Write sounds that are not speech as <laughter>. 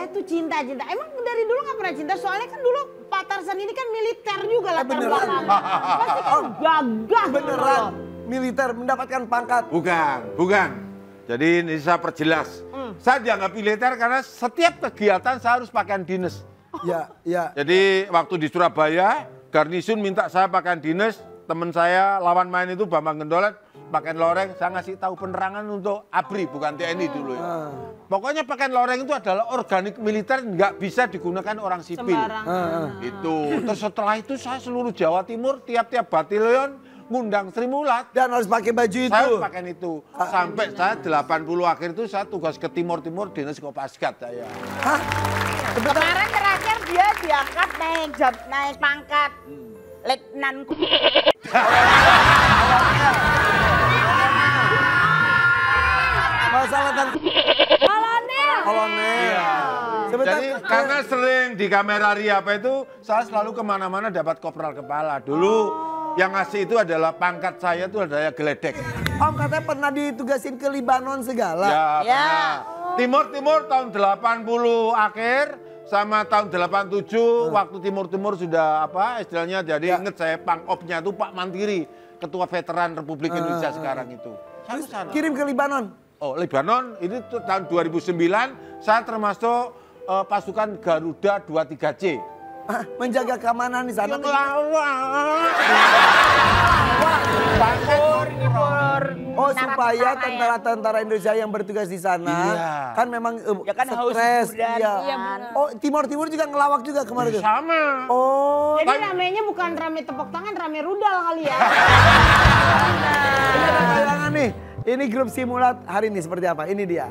saya tuh cinta cinta. Emang dari dulu nggak pernah cinta. Soalnya kan dulu Pak Tarsan ini kan militer juga lah. Beneran. Pasti kan <laughs> gagah. Gitu Beneran. Militer mendapatkan pangkat. Bukan, bukan. Jadi ini saya perjelas. Hmm. Saya dianggap militer karena setiap kegiatan saya harus pakaian dinas. <laughs> Ya, ya. Jadi waktu di Surabaya, garnisun minta saya pakaian dinas. Teman saya lawan main itu Bambang Gendolan pakaian loreng, saya ngasih tahu penerangan untuk ABRI bukan TNI dulu ya. Ah. Pokoknya pakaian loreng itu adalah organik militer nggak bisa digunakan orang sipil. Sembarang. Itu. Terus setelah itu saya seluruh Jawa Timur tiap-tiap batalion ngundang Sri Mulat. Dan harus pakai baju itu. Saya harus pakai itu. Sampai saya 80 akhir itu saya tugas ke Timur-Timur Dinas Kopasgat saya. Hah? Kemarin terakhir dia diangkat naik jab, naik pangkat. Letnan <laughs> Masalah kan Kolonel. kolonel. Sebentar. Jadi karena sering di kamera Ria apa itu, saya selalu ke mana-mana dapat kopral kepala. Dulu yang ngasih itu adalah pangkat saya itu adalah geledek. Om katanya pernah ditugasin ke Libanon segala. Ya, Ya. pernah. Timur-Timur tahun 80 akhir sama tahun 87 waktu Timur-Timur sudah apa istilahnya jadi inget saya pangopnya itu Pak Mantiri, ketua veteran Republik Indonesia sekarang itu. Sana. Kirim ke Libanon. Oh, Lebanon ini tuh tahun 2009 saya termasuk eh, pasukan Garuda 23C. Ah, Menjaga keamanan di sana. Lawan. Oh supaya tentara-tentara Indonesia yang bertugas di sana Iya. kan memang eh, Ya kan stres. Iya. Iya. Oh Timur Timur juga ngelawak juga kemarin tuh. Sama. Oh. Jadi ramenya bukan rame tepuk tangan, rame rudal kali ya. <laughs> Ini ada nih. Ini grup simulat hari ini seperti apa? Ini dia.